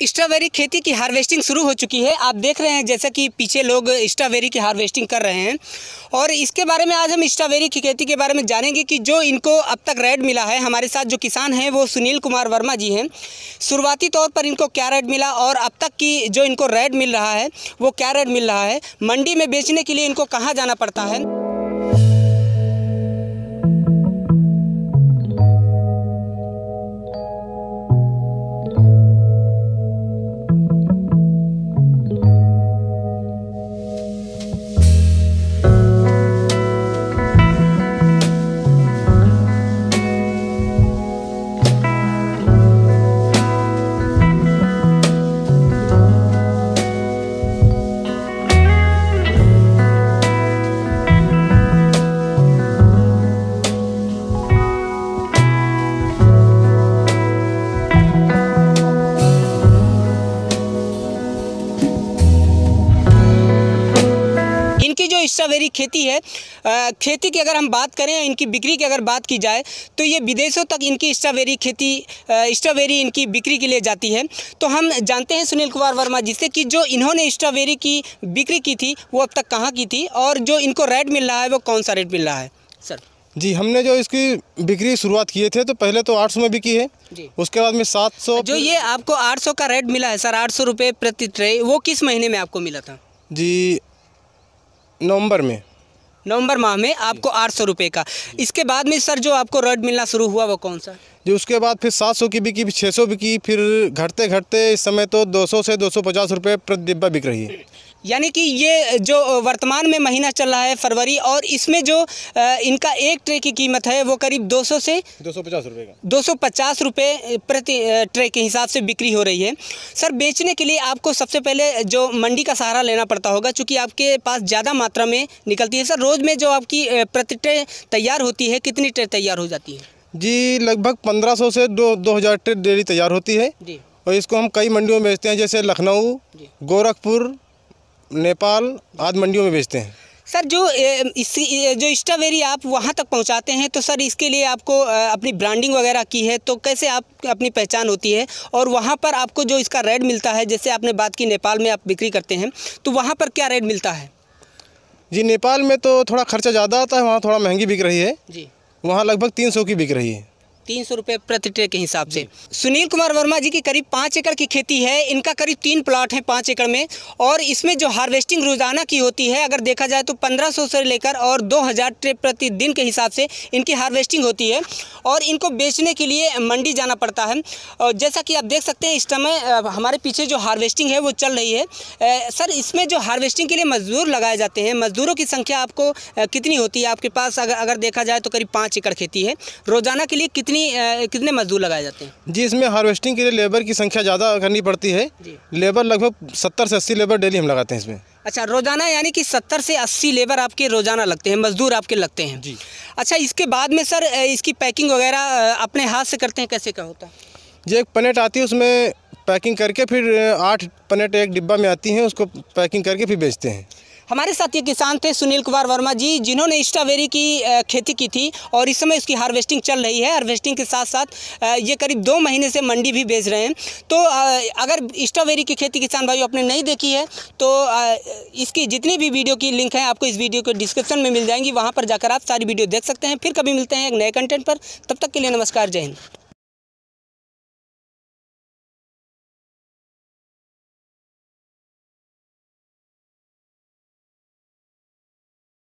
Strawberry खेती की harvesting शुरू हो चुकी है। आप देख रहे हैं जैसा कि पीछे लोग स्ट्रॉबेरी की हार्वेस्टिंग कर रहे हैं। और इसके बारे में आज हम स्ट्रॉबेरी की खेती के बारे में जानेंगे कि जो इनको अब तक रेड मिला है, हमारे साथ जो किसान हैं वो सुनील कुमार वर्मा जी हैं। शुरुआती तौर पर इनको क्या रेट मिला और अब तक की जो इनको रेड मिल रहा है, वो क्या रेट मिल रहा है, मंडी में बेचने के लिए इनको कहाँ जाना पड़ता है? जो स्ट्रॉबेरी खेती है खेती की अगर हम बात करें इनकी बिक्री की अगर बात की जाए तो ये विदेशों तक इनकी स्ट्रॉबेरी खेती स्ट्रॉबेरी इनकी बिक्री के लिए जाती है। तो हम जानते हैं सुनील कुमार वर्मा जिससे कि जो इन्होंने स्ट्रॉबेरी की बिक्री की थी वो अब तक कहाँ की थी और जो इनको रेट मिल रहा है वो कौन सा रेट मिल रहा है? सर। जी हमने जो इसकी बिक्री शुरुआत किए थे तो पहले तो 800 में बिकी है। जी। उसके बाद में 700 जो ये आपको 800 का रेट मिला है सर 800 रुपये प्रति ट्रे वो किस महीने में आपको मिला था? जी नवंबर में। नवंबर माह में आपको आठ सौ रुपये का। इसके बाद में सर जो आपको रेट मिलना शुरू हुआ वो कौन सा? जो उसके बाद फिर 700 की बिकी फिर 600 बिकी फिर घटते घटते इस समय तो 200 से दो सौ पचास रुपये प्रति डिब्बा बिक रही है। यानी कि ये जो वर्तमान में महीना चल रहा है फरवरी और इसमें जो इनका एक ट्रे की कीमत है वो करीब 200 से 250 रुपए का। 250 रुपए प्रति ट्रे के हिसाब से बिक्री हो रही है। सर बेचने के लिए आपको सबसे पहले जो मंडी का सहारा लेना पड़ता होगा क्योंकि आपके पास ज़्यादा मात्रा में निकलती है। सर रोज़ में जो आपकी प्रति ट्रे तैयार होती है कितनी ट्रे तैयार हो जाती है? जी लगभग 1500 से दो दो हज़ार ट्रे डेली तैयार होती है। जी। और इसको हम कई मंडियों में बेचते हैं जैसे लखनऊ गोरखपुर नेपाल आदि मंडियों में बेचते हैं। सर जो इस जो स्ट्रॉबेरी आप वहाँ तक पहुँचाते हैं तो सर इसके लिए आपको अपनी ब्रांडिंग वगैरह की है तो कैसे आप अपनी पहचान होती है? और वहाँ पर आपको जो इसका रेट मिलता है जैसे आपने बात की नेपाल में आप बिक्री करते हैं तो वहाँ पर क्या रेट मिलता है? जी नेपाल में तो थोड़ा खर्चा ज़्यादा आता है वहाँ थोड़ा महँगी बिक रही है। जी। वहाँ लगभग 300 की बिक रही है। तीन सौ रुपये प्रति ट्रे के हिसाब से। सुनील कुमार वर्मा जी की करीब पाँच एकड़ की खेती है इनका करीब तीन प्लॉट है पाँच एकड़ में और इसमें जो हार्वेस्टिंग रोज़ाना की होती है अगर देखा जाए तो पंद्रह सौ से लेकर और दो हज़ार ट्रे प्रति दिन के हिसाब से इनकी हार्वेस्टिंग होती है और इनको बेचने के लिए मंडी जाना पड़ता है। और जैसा कि आप देख सकते हैं इस समय हमारे पीछे जो हार्वेस्टिंग है वो चल रही है। सर इसमें जो हार्वेस्टिंग के लिए मजदूर लगाए जाते हैं मजदूरों की संख्या आपको कितनी होती है? आपके पास अगर अगर देखा जाए तो करीब पाँच एकड़ खेती है। रोज़ाना के लिए कितनी अ, कितने मजदूर लगाए जाते हैं? जी इसमें हार्वेस्टिंग के लिए लेबर की संख्या ज़्यादा करनी पड़ती है। जी। लेबर लगभग 70 से 80 लेबर डेली हम लगाते हैं इसमें। अच्छा रोज़ाना यानी कि सत्तर से अस्सी लेबर आपके रोज़ाना लगते हैं मजदूर आपके लगते हैं। जी। अच्छा इसके बाद में सर इसकी पैकिंग वगैरह अपने हाथ से करते हैं कैसे क्या होता है? जी एक पनेट आती है उसमें पैकिंग करके फिर आठ पनेट एक डिब्बा में आती हैं उसको पैकिंग करके फिर बेचते हैं। हमारे साथ ये किसान थे सुनील कुमार वर्मा जी, जिन्होंने स्ट्रॉबेरी की खेती की थी और इस समय इसकी हार्वेस्टिंग चल रही है। हार्वेस्टिंग के साथ साथ ये करीब दो महीने से मंडी भी बेच रहे हैं। तो अगर स्ट्रॉबेरी की खेती किसान भाई आपने नहीं देखी है तो इसकी जितनी भी वीडियो की लिंक है, आपको इस वीडियो के डिस्क्रिप्शन में मिल जाएँगी। वहाँ पर जाकर आप सारी वीडियो देख सकते हैं। फिर कभी मिलते हैं एक नए कंटेंट पर। तब तक के लिए नमस्कार, जय हिंद।